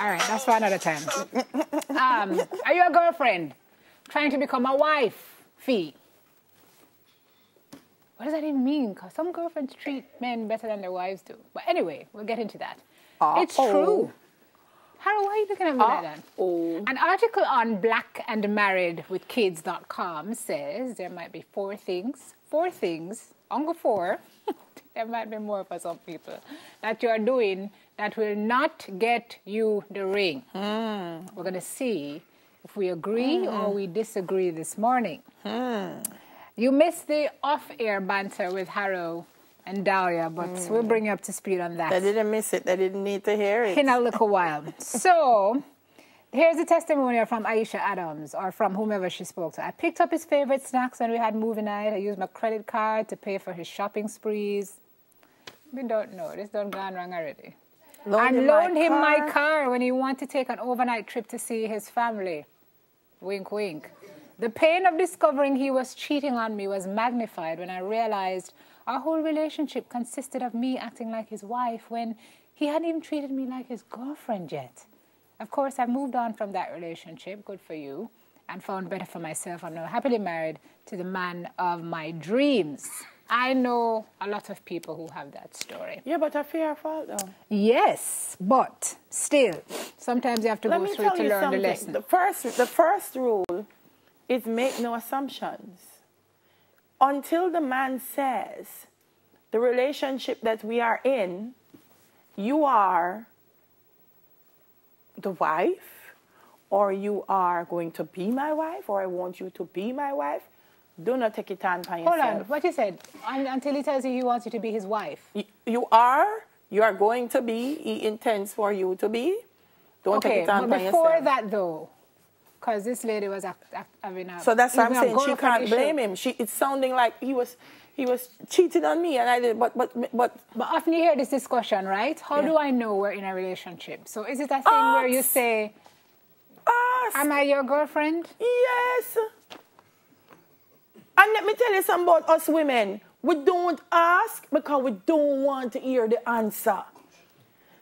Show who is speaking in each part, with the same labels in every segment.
Speaker 1: All right, that's for another time. Um, are you a girlfriend trying to become a wife? Fee. What does that even mean? Because some girlfriends treat men better than their wives do. But anyway, we'll get into that.
Speaker 2: Uh-oh.
Speaker 1: It's true. Harold, why are you looking at me like that? An article on blackandmarriedwithkids.com says there might be four things, four things, only four, there might be more for some people, that you are doing that will not get you the ring. Hmm. We're going to see if we agree hmm. or we disagree this morning. Hmm. You missed the off-air banter with Harrow and Dahlia, but we'll bring you up to speed on that
Speaker 2: They didn't miss it. They didn't need to hear it.
Speaker 1: in a little while. So, here's a testimonial from Aisha Adams or from whomever she spoke to. I picked up his favorite snacks when we had movie night. I used my credit card to pay for his shopping sprees. We don't know. This done gone wrong already.
Speaker 2: Loaned
Speaker 1: and
Speaker 2: him my
Speaker 1: loaned him my
Speaker 2: car.
Speaker 1: car when he wanted to take an overnight trip to see his family. Wink, wink. The pain of discovering he was cheating on me was magnified when I realized our whole relationship consisted of me acting like his wife when he hadn't even treated me like his girlfriend yet. Of course, I moved on from that relationship, good for you, and found better for myself. I'm now happily married to the man of my dreams. I know a lot of people who have that story.
Speaker 2: Yeah, but I fear fault though.
Speaker 1: Yes, but still, sometimes you have to
Speaker 2: Let
Speaker 1: go through to learn the
Speaker 2: something.
Speaker 1: lesson.
Speaker 2: The first, the first rule is make no assumptions. Until the man says the relationship that we are in, you are the wife, or you are going to be my wife, or I want you to be my wife. Do not take it on by yourself.
Speaker 1: Hold on, what you said? Un- until he tells you he wants you to be his wife.
Speaker 2: You, you are, you are going to be, he intends for you to be. Don't
Speaker 1: Okay,
Speaker 2: take it on
Speaker 1: but before
Speaker 2: yourself.
Speaker 1: that though, because this lady was act, act, having a
Speaker 2: So that's what I'm saying. She can't blame him. She it's sounding like he was he was cheating on me and I did but but but
Speaker 1: But often you hear this discussion, right? How
Speaker 2: Yeah.
Speaker 1: do I know we're in a relationship? So is it a thing where you say,
Speaker 2: ask.
Speaker 1: "Am I your girlfriend?"
Speaker 2: yes. And let me tell you something about us women. We don't ask because we don't want to hear the answer.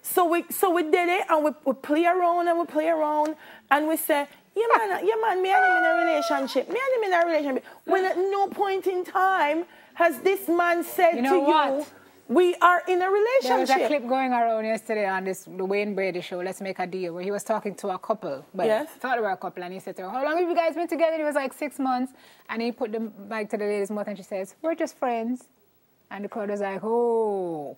Speaker 2: So we so we did it and we, we play around and we play around and we say, yeah man, yeah man, me and him in a relationship. Me and him in a relationship. When at no point in time has this man said
Speaker 1: You know
Speaker 2: to
Speaker 1: what?
Speaker 2: you, we are in a relationship.
Speaker 1: There was a clip going around yesterday on this the Wayne Brady show, Let's Make a Deal, where he was talking to a couple. But
Speaker 2: Yes.
Speaker 1: thought they were a couple, and he said to her, How long have you guys been together? It was like six months. And he put the mic to the lady's mouth and she says, We're just friends. And the crowd was like, Oh.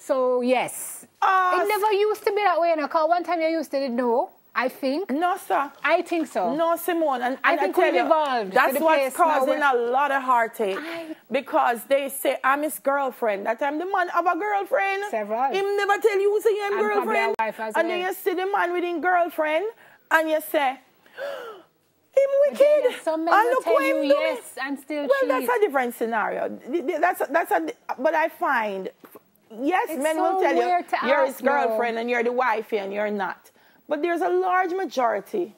Speaker 1: So, yes.
Speaker 2: Ah,
Speaker 1: it never used to be that way, you know, because one time you used to know, I think.
Speaker 2: No, sir.
Speaker 1: I think so.
Speaker 2: No, Simone, and,
Speaker 1: I
Speaker 2: and
Speaker 1: think
Speaker 2: tell
Speaker 1: we've
Speaker 2: you,
Speaker 1: evolved
Speaker 2: That's what's causing a lot of heartache
Speaker 1: I-
Speaker 2: because they say I'm his girlfriend. That I'm the man of a girlfriend.
Speaker 1: Several.
Speaker 2: Him never tell you say I'm
Speaker 1: And
Speaker 2: girlfriend.
Speaker 1: a wife as
Speaker 2: and then you see the man with his girlfriend, and you say, him wicked.
Speaker 1: Some men
Speaker 2: and look
Speaker 1: tell you
Speaker 2: doing.
Speaker 1: yes and still
Speaker 2: Well,
Speaker 1: cheat.
Speaker 2: that's a different scenario. Th- th- That's that's a. But I find, yes,
Speaker 1: It's
Speaker 2: men
Speaker 1: so
Speaker 2: will tell you you're his girlfriend and you're the wife and you're not. But there's a large majority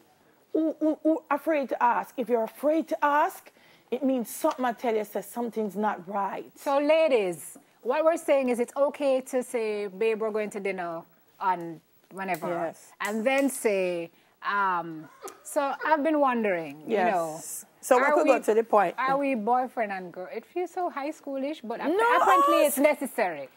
Speaker 2: who, who, who afraid to ask. If you're afraid to ask, it means something I tell you says something's not right.
Speaker 1: So, ladies, what we're saying is it's okay to say, babe, we're going to dinner on whenever.
Speaker 2: Yes.
Speaker 1: And then say, um, so I've been wondering, you know.
Speaker 2: Yes. So we could go to the point.
Speaker 1: Are we boyfriend and girl? It feels so high schoolish, but
Speaker 2: No,
Speaker 1: apparently it's necessary.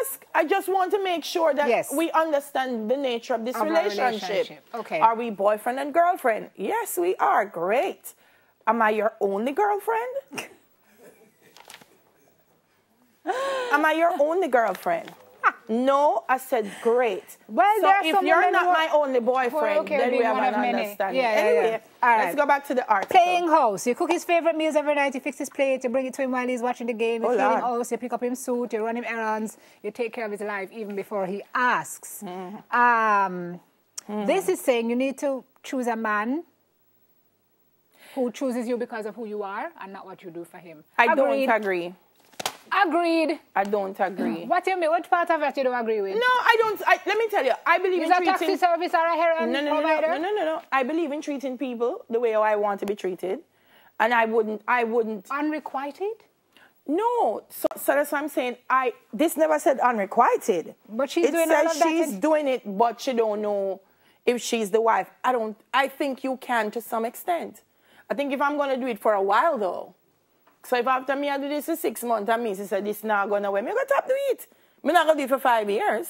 Speaker 2: Ask. I just want to make sure that
Speaker 1: Yes.
Speaker 2: we understand the nature of this relationship.
Speaker 1: relationship. Okay.
Speaker 2: Are we boyfriend and girlfriend? Yes, we are. Great. Am I your only girlfriend? Am I your only girlfriend? No, I said great.
Speaker 1: Well,
Speaker 2: so if you're not my only boyfriend,
Speaker 1: okay
Speaker 2: then we have an understanding.
Speaker 1: Yeah, yeah, yeah.
Speaker 2: anyway, let's go back to the article.
Speaker 1: Paying house. You cook his favorite meals every night. You fix his plate. You bring it to him while he's watching the game. You
Speaker 2: Oh,
Speaker 1: feed him house. You pick up his suit. You run him errands. You take care of his life even before he asks.
Speaker 2: Mm-hmm.
Speaker 1: Um, This is saying you need to choose a man who chooses you because of who you are and not what you do for him.
Speaker 2: I
Speaker 1: Agreed.
Speaker 2: don't agree.
Speaker 1: Agreed.
Speaker 2: I don't agree.
Speaker 1: What do you mean? What part of it you don't agree with?
Speaker 2: No, I don't. I, let me tell you, I believe
Speaker 1: Is
Speaker 2: in
Speaker 1: a taxi
Speaker 2: treating.
Speaker 1: service or a errand
Speaker 2: No, no, no,
Speaker 1: provider?
Speaker 2: no, no, no, no. I believe in treating people the way I want to be treated, and I wouldn't. I wouldn't.
Speaker 1: Unrequited?
Speaker 2: No, so, so that's what I'm saying. I this never said unrequited.
Speaker 1: But she's
Speaker 2: it
Speaker 1: doing
Speaker 2: says
Speaker 1: that
Speaker 2: she's
Speaker 1: in-
Speaker 2: doing it, but she don't know if she's the wife. I don't. I think you can to some extent. I think if I'm gonna do it for a while though, so if after me I do this for six months, and me she said this not gonna work, me gonna stop do it. Me not gonna do it for five years.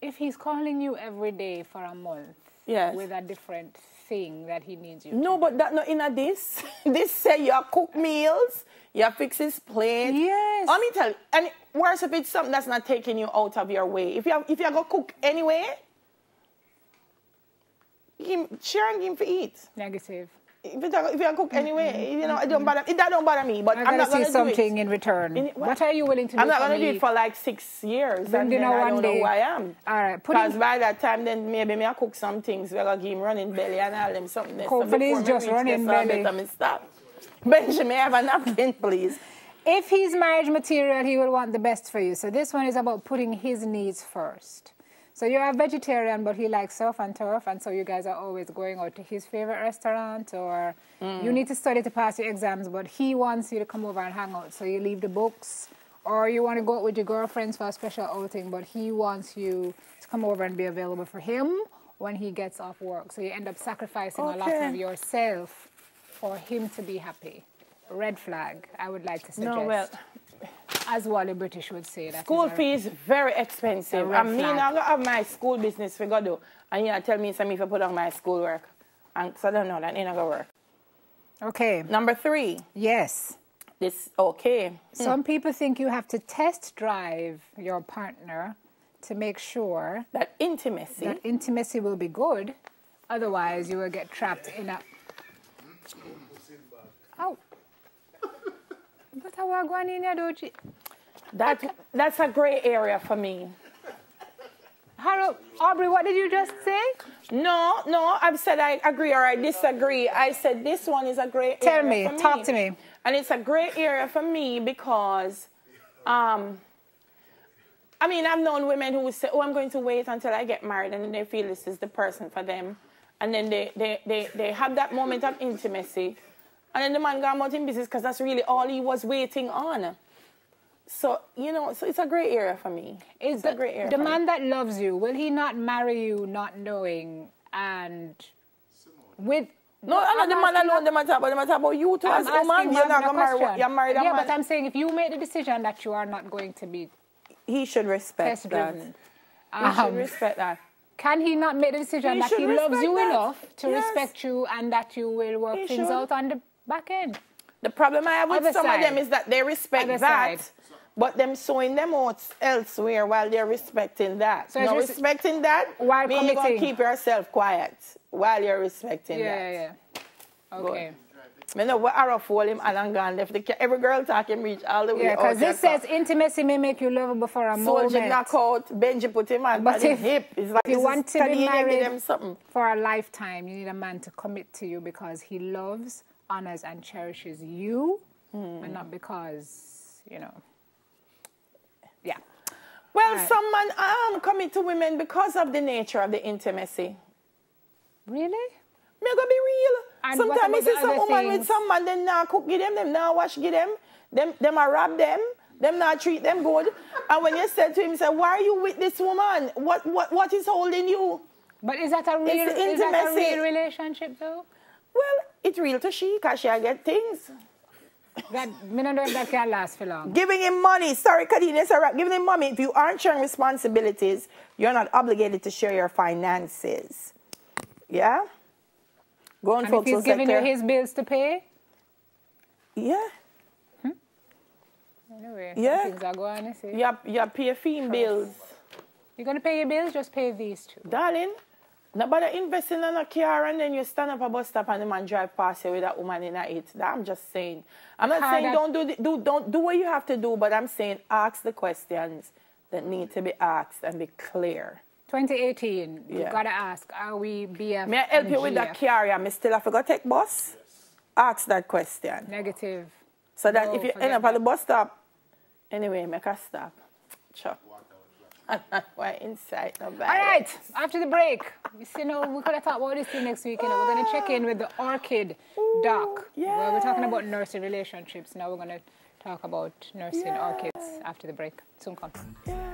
Speaker 1: If he's calling you every day for a month
Speaker 2: Yes.
Speaker 1: with a different thing that he needs you to
Speaker 2: No, but that not in a this. this say you cook meals, you fix his plate.
Speaker 1: Yes.
Speaker 2: Let me tell you, and worse if it's something that's not taking you out of your way. If you if you go cook anyway, him give him for eat.
Speaker 1: Negative.
Speaker 2: If you if you cook anyway, you know it don't bother it that don't bother me. But
Speaker 1: I
Speaker 2: I'm not gonna
Speaker 1: see
Speaker 2: do
Speaker 1: something
Speaker 2: it.
Speaker 1: in return.
Speaker 2: In-
Speaker 1: what?
Speaker 2: what?
Speaker 1: are you willing to do?
Speaker 2: I'm not gonna do it for like six years,
Speaker 1: Bring
Speaker 2: and then I
Speaker 1: one
Speaker 2: don't
Speaker 1: day.
Speaker 2: know who I am.
Speaker 1: All right,
Speaker 2: Because by that time, then maybe me I cook some things. We're gonna give him running belly and all them something.
Speaker 1: Hopefully it's just running
Speaker 2: there, so I
Speaker 1: belly.
Speaker 2: better me stop. Benjamin, have a napkin, please.
Speaker 1: If he's marriage material, he will want the best for you. So this one is about putting his needs first. So you're a vegetarian, but he likes surf and turf, and so you guys are always going out to his favorite restaurant, or you mm. need to study to pass your exams, but he wants you to come over and hang out. So you leave the books, or you want to go out with your girlfriends for a special outing, but he wants you to come over and be available for him when he gets off work. So you end up sacrificing a lot of yourself for him to be happy. Red flag, I would like to suggest.
Speaker 2: No, well,
Speaker 1: As Wally British would say. That
Speaker 2: school
Speaker 1: is a-
Speaker 2: fees very expensive.
Speaker 1: A red
Speaker 2: I mean,
Speaker 1: flag.
Speaker 2: I gonna have my school business figure do, and you tell me some if I put on my school work, and so I don't know that ain't gonna work.
Speaker 1: Okay.
Speaker 2: Number three,
Speaker 1: Yes.
Speaker 2: this okay.
Speaker 1: Some hmm. people think you have to test drive your partner to make sure
Speaker 2: That intimacy.
Speaker 1: that intimacy will be good. Otherwise, you will get trapped in a. Oh. But I was going in here, don't you?
Speaker 2: That that's a gray area for me.
Speaker 1: Harold, Aubrey, what did you just say?
Speaker 2: No, no, I've said I agree or I disagree. I said this one is a gray
Speaker 1: Tell
Speaker 2: area.
Speaker 1: me,
Speaker 2: for
Speaker 1: talk to me.
Speaker 2: And it's a gray area for me because, um, I mean, I've known women who would say, "Oh, I'm going to wait until I get married," and then they feel this is the person for them, and then they they they, they have that moment of intimacy, and then the man got out in business because that's really all he was waiting on. So you know, so it's a great area for me.
Speaker 1: Is
Speaker 2: it's
Speaker 1: the,
Speaker 2: a gray area.
Speaker 1: the
Speaker 2: me.
Speaker 1: man that loves you, will he not marry you not knowing and with.
Speaker 2: No, I'm not the man alone. Them talk about them talk about you too as
Speaker 1: I'm
Speaker 2: woman.
Speaker 1: asking
Speaker 2: You're not gonna marry. You're married
Speaker 1: Yeah,
Speaker 2: man.
Speaker 1: but I'm saying if you make the decision that you are not going to be
Speaker 2: he should respect that.
Speaker 1: driven,
Speaker 2: He should
Speaker 1: um,
Speaker 2: respect that.
Speaker 1: can he not make the decision
Speaker 2: He
Speaker 1: that he loves you
Speaker 2: that.
Speaker 1: enough to
Speaker 2: Yes.
Speaker 1: respect you and that you will work
Speaker 2: He
Speaker 1: things
Speaker 2: should.
Speaker 1: out on the back end?
Speaker 2: The problem I have with
Speaker 1: Other
Speaker 2: some
Speaker 1: side.
Speaker 2: of them is that they respect
Speaker 1: Other
Speaker 2: that,
Speaker 1: side.
Speaker 2: But them sowing them out elsewhere while they're respecting that.
Speaker 1: So res-
Speaker 2: respecting that,
Speaker 1: While
Speaker 2: mean you gonna keep yourself quiet while you're respecting
Speaker 1: Yeah,
Speaker 2: that.
Speaker 1: yeah, yeah. Okay.
Speaker 2: Me know what arrow fool him and I'm gone left. The Every girl talking reach all the way
Speaker 1: Yeah, because this says intimacy may make you lovable for a
Speaker 2: Soldier
Speaker 1: moment.
Speaker 2: knock out, Benji put him on
Speaker 1: But if-
Speaker 2: hip. It's like
Speaker 1: if you want to be married-
Speaker 2: them something.
Speaker 1: For a lifetime, you need a man to commit to you because he loves, honors, and cherishes you,
Speaker 2: Hmm.
Speaker 1: and not because, you know.
Speaker 2: Well,
Speaker 1: Right.
Speaker 2: some man um commit to women because of the nature of the intimacy.
Speaker 1: Really?
Speaker 2: Me gonna be real.
Speaker 1: And
Speaker 2: Sometimes me
Speaker 1: about
Speaker 2: see some woman with some man, then not cook give them, them not wash give them, them them a rob them, them not treat them good. And when you said to him, say, why are you with this woman? What what what is holding you?
Speaker 1: But is that a real, is that a real relationship, though?
Speaker 2: Well, it's real to she, cause she get things.
Speaker 1: That, me don't know if that can last for long.
Speaker 2: Giving him money, sorry, Kadina, sorry, giving him money. If you aren't sharing responsibilities, you're not obligated to share your finances. Yeah? Go on,
Speaker 1: And if he's giving
Speaker 2: take
Speaker 1: you his bills to pay,
Speaker 2: Yeah. Hmm?
Speaker 1: anyway,
Speaker 2: Yeah.
Speaker 1: things are going, you see.
Speaker 2: You have, you have pay fee bills.
Speaker 1: You're going to pay your bills, just pay these two.
Speaker 2: Darling, nobody investing in a car and then you stand up a bus stop and the man drive past you with that woman in it. That I'm just saying. I'm not
Speaker 1: Car
Speaker 2: saying don't do, the, do don't do what you have to do, but I'm saying ask the questions that need to be asked and be clear.
Speaker 1: 2018,
Speaker 2: Yeah.
Speaker 1: you got to ask, are we BF
Speaker 2: May I help
Speaker 1: and
Speaker 2: you with that
Speaker 1: GF?
Speaker 2: carrier? Me still have to go take bus? Ask that question.
Speaker 1: Negative.
Speaker 2: So that
Speaker 1: No,
Speaker 2: if you end up at the bus stop, anyway, make a stop. Sure. Why inside
Speaker 1: All right, after the break, you see, no, we're going to talk about this thing next week. You know, we're going to check in with the Orchid Doc. Where we're talking about nursing relationships. Now we're going to talk about nursing
Speaker 2: Yeah.
Speaker 1: orchids after the break. Soon come.
Speaker 2: Yeah.